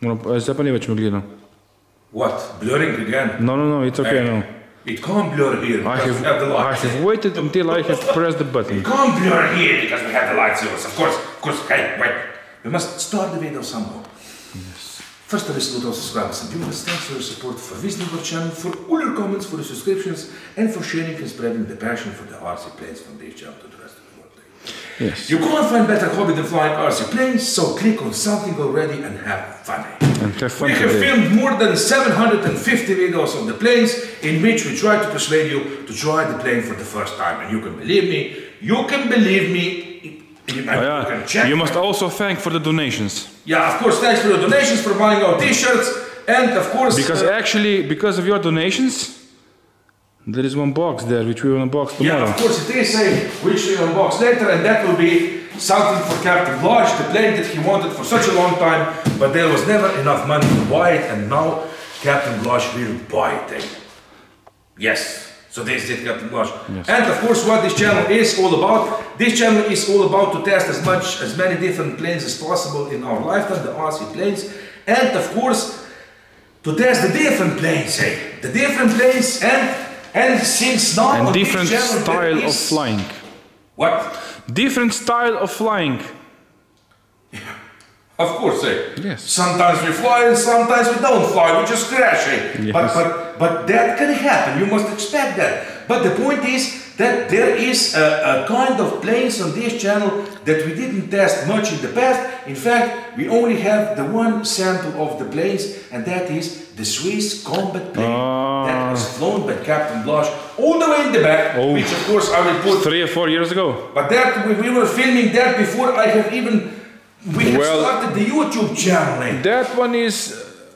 Moram, zdaj pa ne več me. What? Blurring again? No, no, no, it's okay now. It can't blur here I have, have I have waited until I have pressed the button. It can't blur here because we have the lights on. Of course, of course. Hey, wait. We must start the video somehow. Yes. First of all, salute our subscribers and viewers. Thanks for your support, for visiting our channel, for all your comments, for the subscriptions, and for sharing and spreading the passion for the RC planes from this channel to the rest of the world. Yes. You can't find better hobby than flying RC planes, so click on something already and have fun. And have fun We have today. filmed more than 750 videos of the planes in which we try to persuade you to try the plane for the first time. And you can believe me, you can believe me. You, Oh, you yeah. check. You must also thank for the donations. Yeah, of course, thanks for the donations, for buying our t-shirts, and of course... Because uh, actually, because of your donations, there is one box there which we will unbox tomorrow. Yeah, of course it is a which we will unbox later, and that will be something for Captain Blaz, the plane that he wanted for such a long time, but there was never enough money to buy it, and now Captain Blaz will buy it. eh? Yes. So this is Captain Blaz. Yes. And of course what this channel is all about, this channel is all about to test as much, as many different planes as possible in our lifetime, the RC planes, and of course to test the different planes, eh? The different planes and and since now And different style of flying. What? Different style of flying. Yeah, Of course, eh? Yes. Sometimes we fly and sometimes we don't fly. We just crash, eh? Yes. But but but that can happen. You must expect that. But the point is that there is a, a kind of planes on this channel that we didn't test much in the past. In fact, we only have the one sample of the planes, and that is the Swiss combat plane that Ah. was flown by Captain Blaz all the way in the back, Oh. which of course I will put Three or four years ago. But that we, we were filming that before I have even we have Well- started the YouTube channel. That one is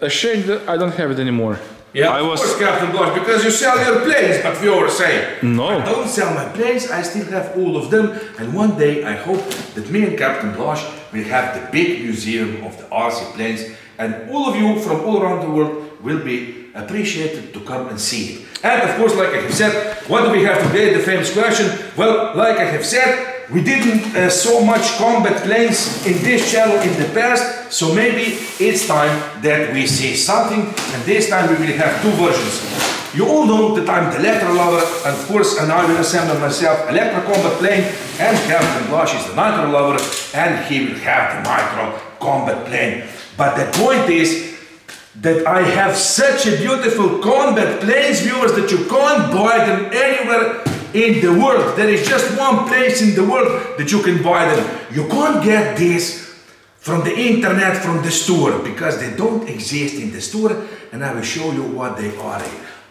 a shame that I don't have it anymore. Yeah, I of was. course, Captain Blaz, because you sell your planes, but we always say No. I don't sell my planes. I still have all of them, and one day I hope that me and Captain Blaz will have the big museum of the RC planes, and all of you from all around the world will be appreciated to come and see it. And of course, like I have said, what do we have today? The famous question. Well, like I have said, we didn't uh, so much combat planes in this channel in the past, so maybe it's time that we see something, and this time we will have two versions. You all know that I'm the Electra lover, and of course, and I will assemble myself Electra combat plane, and Captain Blaz is the Nitro lover, and he will have the Nitro combat plane. But the point is, that I have such a beautiful combat planes, viewers, that you can't buy them anywhere in the world. There is just one place in the world that you can buy them. You can't get this from the internet, from the store, because they don't exist in the store, and I will show you what they are.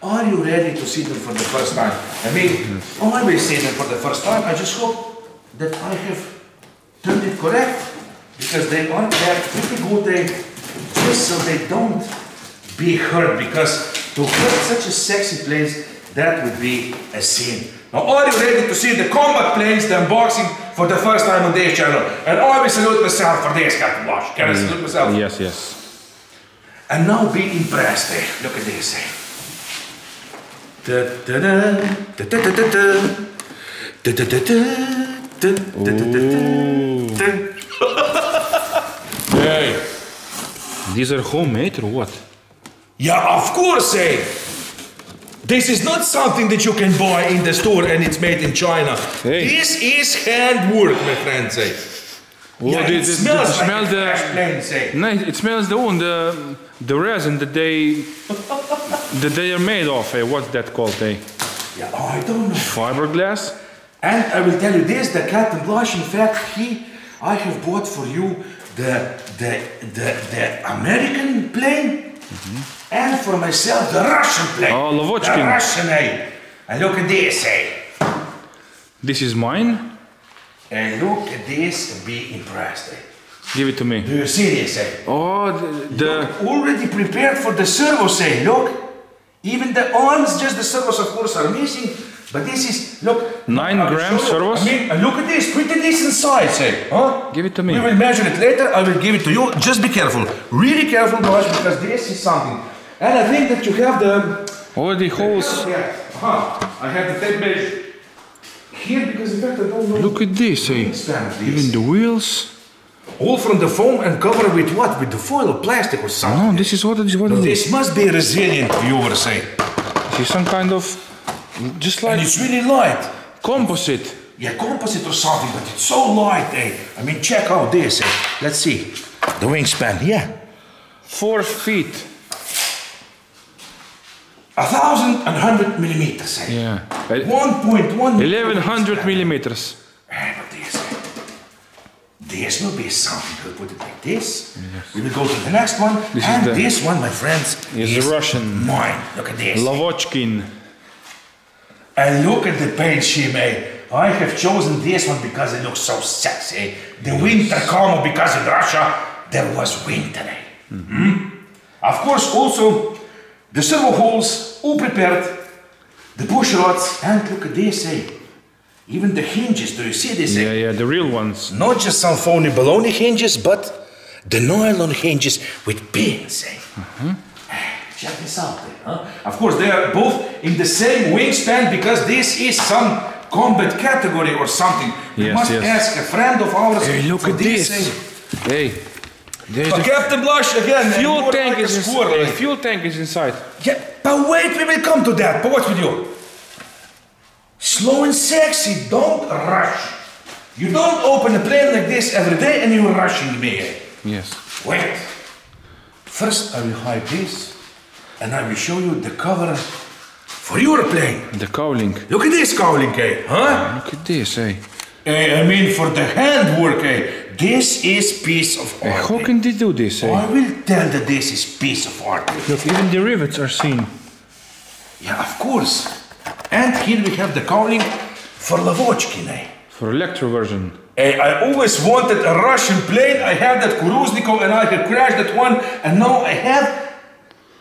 Are you ready to see them for the first time? I mean, I will see them for the first time. I just hope that I have turned it correct, because they are there pretty good. They, just so they don't be hurt because to hurt such a sexy place that would be a sin. Now are you ready to see the combat planes, the unboxing for the first time on this channel? And I will salute myself for this, Captain Bosch. Can I salute myself? Yes, yes. And now be impressed. eh? Look at this. eh? Hey. These are homemade or what? Yeah, of course, eh? This is not something that you can buy in the store and it's made in China. Hey. This is handwork, my friends. Eh? Oh, yeah, it the- smells the like smell a the-? No, it smells the one, the the resin that they that they are made of. Eh? What's that called? Eh? Yeah, oh, I don't know. Fiberglass. And I will tell you this: the Captain Blaz, in fact, he, I have bought for you the the the, the American plane, and for myself the Russian plane. Oh, the Lavochkin. Russian, eh? And look at this, eh? This is mine. And look at this and be impressed, eh? Give it to me. Do you see this, eh? Oh, the, the already prepared for the servos, eh? Look, even the arms, just the servos, of course, are missing. But this is look. Nine I gram servos? I mean, look at this, pretty decent size, eh? Huh? Give it to me. We will measure it later. I will give it to you. Just be careful, really careful, guys, because this is something. And I think that you have the. all the holes. Yeah. Uh-huh. I have the tape measure here because in fact I don't know. Look at this, eh? Even the wheels. All from the foam and covered with what? With the foil or plastic or something. Oh, this is what it is. What. This must be resilient, viewers say. This is some kind of, just And like it's really light. composite. Yeah, composite or something, but it's so light, eh? I mean, check out this, eh? Let's see. The wingspan, yeah. Four feet. A thousand and hundred millimeters, eh? Yeah. 1.1 Eleven hundred millimeters. Eh, but this, eh? This will be something. We'll put it like this. We will go to the next one. This is and the- this one, my friends, is the Russian. Mine. Look at this. Lavochkin. And look at the paint she made. I have chosen this one because it looks so sexy. The winter camo because in Russia there was winter, eh? Hmm? Of course, also the servo holes all prepared, the push rods, and look at this, eh? Even the hinges. Do you see this? eh? Yeah, yeah, the real ones. Not just some phony baloney hinges, but the nylon hinges with pins. Eh? Check this out. Huh? Of course, they are both in the same wingspan because this is some combat category or something. We Yes, must yes. ask a friend of ours. Hey, look at this. Hey, there's But a Captain Blaz again. fuel tank like is inside. Fuel tank is inside. Yeah, but wait, we will come to that. But what's with you? Slow and sexy, don't rush. You don't open a plane like this every day and you're rushing me. Yes. Wait. First, I will hide this and I will show you the cover for your plane. The cowling. Look at this cowling, eh? Huh? Look at this, hey. Eh, I mean, for the handwork, eh? This is piece of Hey, art. how eh? can they do this, I will tell that this is piece of art. Look, even the rivets are seen. Yeah, of course. And here we have the cowling for Lavochkin, eh? For electro version. Hey, I always wanted a Russian plane. I had that Kuruznikov and I could crashed that one. And now I have.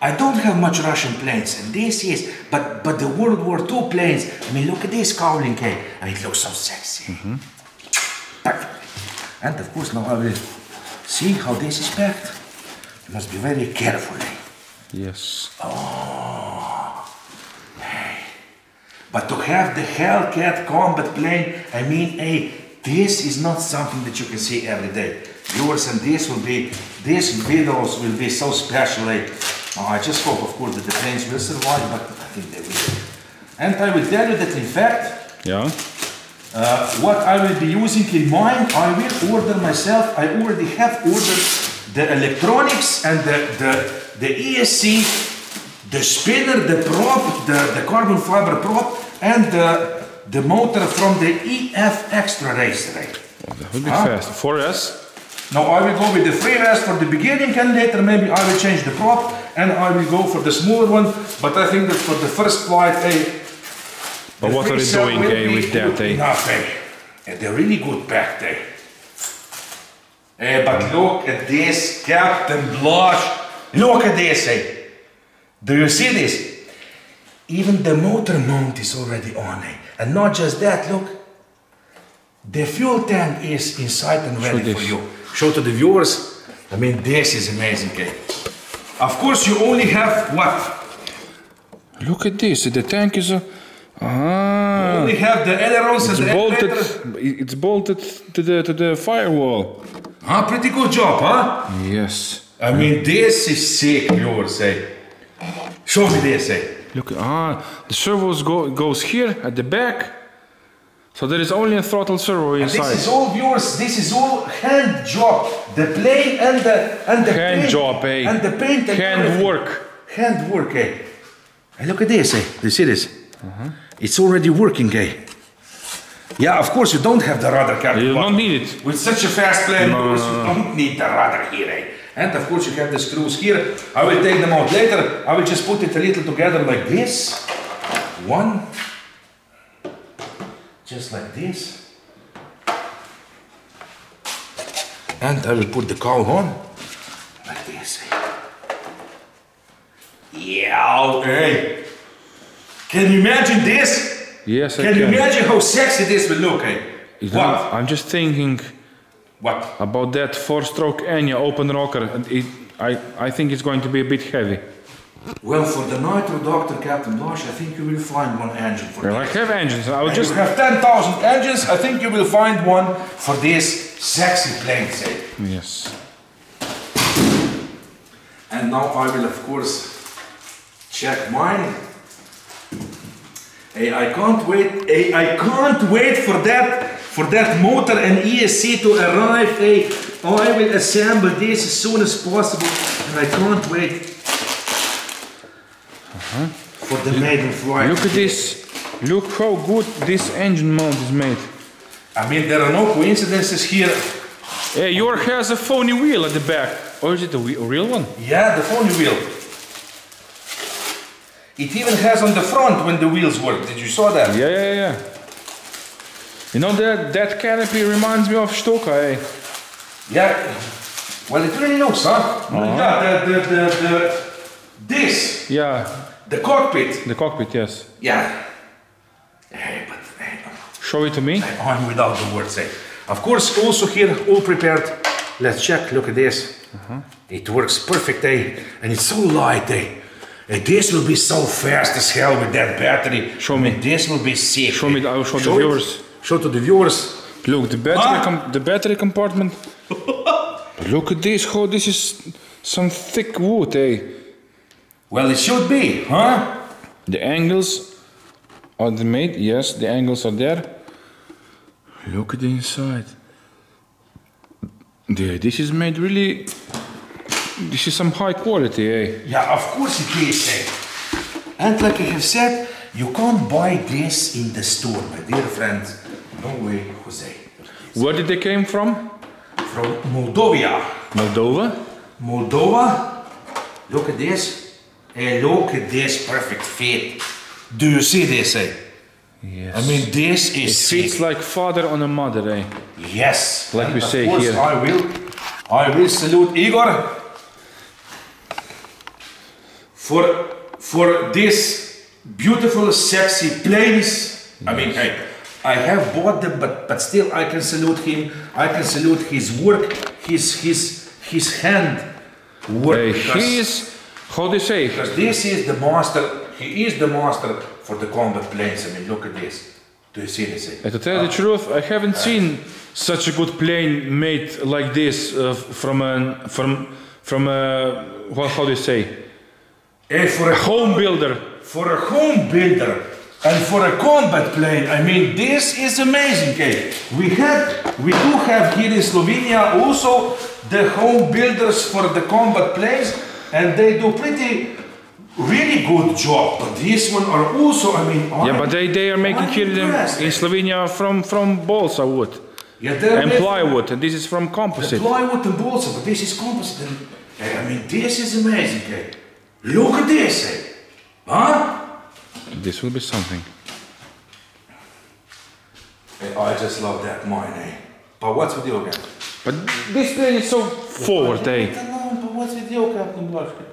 I don't have much Russian planes, and this is. But but the World War II planes. I mean, look at this cowling, eh? I mean, it looks so sexy. Perfect. And of course, now I will see how this is packed. You must be very careful. eh? Yes. But to have the Hellcat combat plane, I mean, hey, this is not something that you can see every day. Viewers, and this will be, these videos will be so special. I just hope, of course, that the planes will survive, but I think they will. And I will tell you that, in fact, Yeah. uh, what I will be using in mine, I will order myself. I already have ordered the electronics and the, the, the ESC, the spinner, the prop, the, the carbon fiber prop, and the, the motor from the EF Extra Racer. Oh, that would be Huh? fast. 4S. Now I will go with the free rest for the beginning and later maybe I will change the prop and I will go for the smaller one. But I think that for the first flight, eh, But what are they doing, eh, with that, eh? Enough, eh? And they're really good back there. Eh, but look at this, Captain Blaz. Look at this, eh? Do you see this? Even the motor mount is already on, eh? And not just that, look. The fuel tank is inside and ready for you. Show to the viewers. I mean, this is amazing, eh? Of course, you only have what? Look at this. The tank is a. Ah. only have the ailerons and It's the bolted. It's bolted to the to the firewall. Huh? Pretty good job, huh? Yes. I mean, this is sick, viewers, eh? Show me this, eh? Look. Ah. The servos go goes here at the back. So there is only a throttle servo inside. This is all viewers. This is all hand job. The plane and the and the Hand paint, job, eh? And the paint and Hand everything. work. Hand work, eh? Hey, look at this, eh? Do you see this? Uh -huh. It's already working, eh? Yeah, of course you don't have the rudder captain. You don't need it. With such a fast plane, No, viewers, no, you don't need the rudder here, eh? And of course you have the screws here. I will take them out later. I will just put it a little together like this. One. Just like this. And I will put the cowl on. Like this. Yeah, hey. Can you imagine this? Yes, I Can can. you imagine how sexy this will look, eh? You know, What? I'm just thinking What? about that four-stroke Enya open rocker. It, I I think it's going to be a bit heavy. Well, for the Nitro Doctor Captain Blaz, I think you will find one engine for Well, I have engines. I would And just have 10,000 engines, I think you will find one for this sexy plane eh? Yes. And now I will of course check mine. Hey, I can't wait. Hey, I can't wait for that for that motor and ESC to arrive. Hey, I will assemble this as soon as possible, and I can't wait for the maiden flight. Look at this. Look how good this engine mount is made. I mean, there are no coincidences here. Hey, your has a phony wheel at the back. Or is it a, a real one? Yeah, the phony wheel. It even has on the front when the wheels work. Did you saw that? Yeah, yeah, yeah. You know that that canopy reminds me of Stuka, eh? Yeah. Well, it really looks, huh? Yeah, the, the, the, the, this, Yeah, the cockpit. the cockpit, yes. Yeah. Hey, but hey, Show it to me. I'm without the words. eh. Of course, also here, all prepared. Let's check. Look at this. It works perfect, eh? And it's so light, eh? And this will be so fast as hell with that battery. Show me. And this will be sick. Show me, I will show the it. viewers. Show to the viewers. Look, the battery, Ah. the battery compartment. Look at this, how this is some thick wood, eh? Well, it should be, huh? The angles are the made, yes, the angles are there. Look at the inside. Yeah, this is made really. This is some high quality, eh? Yeah, of course it is. eh. And like I have said, you can't buy this in the store, my dear friends. No way, Jose. Where did they came from? From Moldova. Moldova. Moldova. Look at this. Hey, look at this perfect fit. Do you see this? Eh? Yes. I mean, this it is fits sick. like father on a mother, eh? Yes. Like And we of say course here. I will. I will salute Igor for for this beautiful, sexy planes. I mean, I, I have bought them, but but still, I can salute him. I can salute his work, his his his hand work. Because- he is, how do you say? because this is the master, he is the master for the combat planes. I mean, look at this. Do you see this? Uh, to tell you the truth, I haven't seen such a good plane made like this uh, from a from from a what how do you say Hey, for a home builder. for a home builder and for a combat plane, I mean, this is amazing. Okay, we have, we do have here in Slovenia also the home builders for the combat planes, and they do pretty, really good job. But these one are also, I mean, Yeah, but they, they are making here in, Slovenia from from balsa wood yeah, and plywood, and this is from composite. plywood and balsa, but this is composite. And, hey, I mean, this is amazing. Okay, look at this, eh? huh? This will be something. Hey, I just love that mine, eh? But what's with you again? But this plane is so forward, eh? What's with you, Captain Blushkin?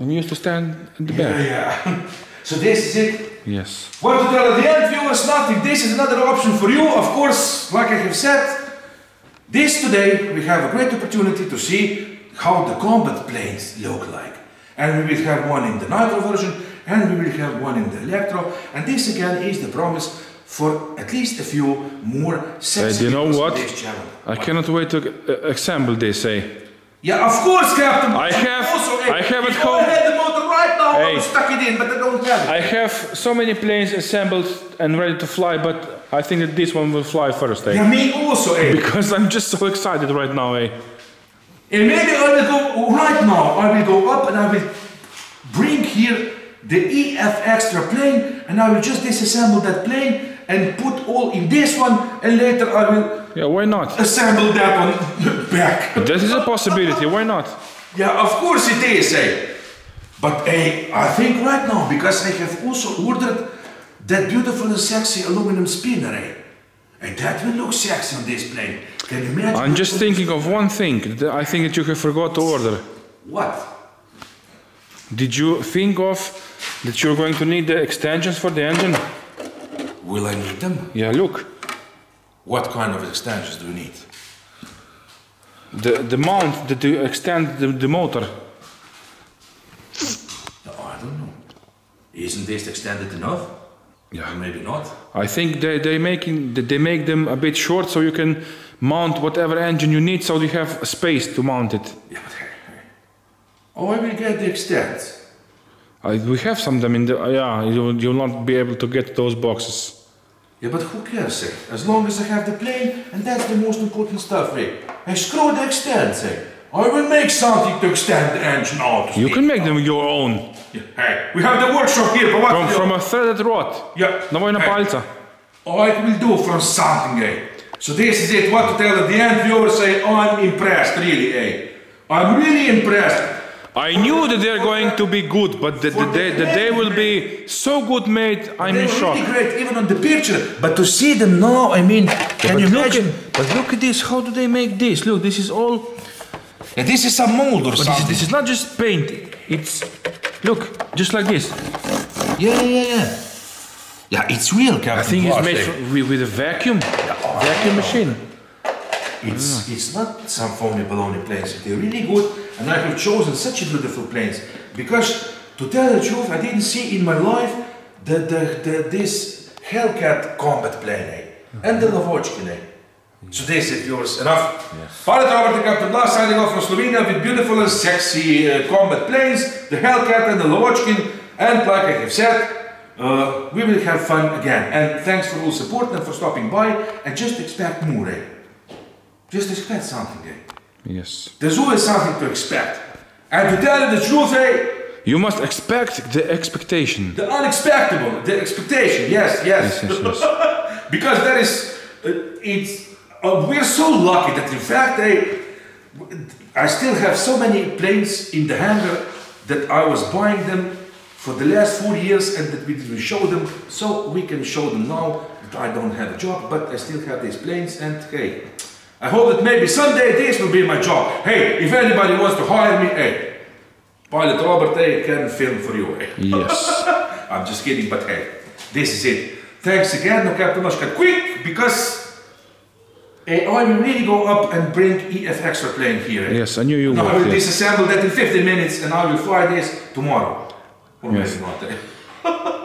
And you used to stand in the back. yeah. so this is it. Yes. What to tell at the end viewers? Nothing. This is another option for you. Of course, like I have said, this today we have a great opportunity to see how the combat planes look like. And we will have one in the nitro version and we will have one in the electro. And this again is the promise for at least a few more sexy do you know what? this channel. I cannot wait to uh, assemble this, eh? Yeah, of course, Captain. I have- Also, I have if home- I had the motor right now, I Hey. would stuck it in, but I don't have it. I have so many planes assembled and ready to fly, but I think that this one will fly first, eh? Yeah, me also, eh? Because I'm just so excited right now, eh? And maybe I will go right now. I will go up and I will bring here the EF extra plane, and I will just disassemble that plane and put all in this one, and later I will Yeah, why not? assemble that one back. That is a possibility, why not? Yeah, of course it is, eh? But eh, I think right now, because I have also ordered that beautiful and sexy aluminum spinner, eh? And that will look sexy on this plane. Can you imagine? I'm just thinking of one thing that I think that you have forgot to order. What? Did you think of that you're going to need the extensions for the engine? Will I need them? Yeah, look. What kind of extensions do you need? The, the mount that you extend the, the motor. No, I don't know. Isn't this extended enough? Yeah. Or maybe not. I think they they making they make them a bit short so you can mount whatever engine you need, so you have space to mount it. Yeah, but. Oh, I will get the extent. I, we have some of them in the yeah. You you'll not be able to get those boxes. Yeah, but who cares, eh? As long as I have the plane, and that's the most important stuff, eh? Hey, screw the extents, eh? I will make something to extend the engine out. You can make them your own Yeah. Hey, we have the workshop here, but what from from a threaded rod. Yeah. Dawaj na Hey. palca. I will do from something, eh? So this is it, what to tell at the end, viewers say, I'm impressed, really, eh? I'm really impressed. I knew that they're going to be good, but the, the, day, the day will be so good made. I'm in shock. really great, even on the picture. But to see them now, I mean, can but you imagine? at, but look at this. How do they make this? Look, this is all. Yeah, this is some mold or But this, is- something. this is not just paint. It's look just like this. Yeah, yeah, yeah, yeah. It's real, Captain. I think it's made from, with, with a vacuum, vacuum machine. It's, it's not some foamy baloney planes. They're really good, and I have chosen such a beautiful planes because, to tell the truth, I didn't see in my life the, the, the this Hellcat combat plane eh? and the Lavochkin. eh? So this is yours enough. Pilot Robert Blas signing off from Slovenia with beautiful and sexy uh, combat planes, the Hellcat and the Lavochkin, and like I have said, uh, we will have fun again. And thanks for all support and for stopping by. And just expect more. Eh? Just expect something. Eh? Yes. There's always something to expect. And to tell you the truth, eh? You must expect the expectation. The unexpected, the expectation. Yes, yes. Yes, yes, yes. because that is, uh, it's. Uh, we're so lucky that in fact, eh, I still have so many planes in the hangar that I was buying them for the last four years and that we didn't show them. So we can show them now that I don't have a job, but I still have these planes. And hey, I hope that maybe someday this will be my job. Hey, if anybody wants to hire me, hey, Pilot Robert, hey, can film for you. Hey. Yes. I'm just kidding, but hey, this is it. Thanks again, no Captain Oshka. Quick, because eh, I will really go up and bring EF extra plane here. eh? Yes, I knew you No, I will yes. disassemble that in 15 minutes and I will fly this tomorrow. Or Yes. maybe not. eh?